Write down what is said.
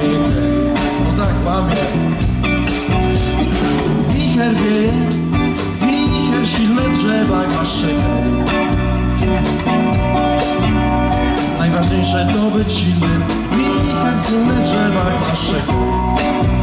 piękne. No tak, mamy. Wicher wieje, wicher silne drzewa i masz czekać. Najważniejsze to być silnym, wicher silne drzewa i masz czekać.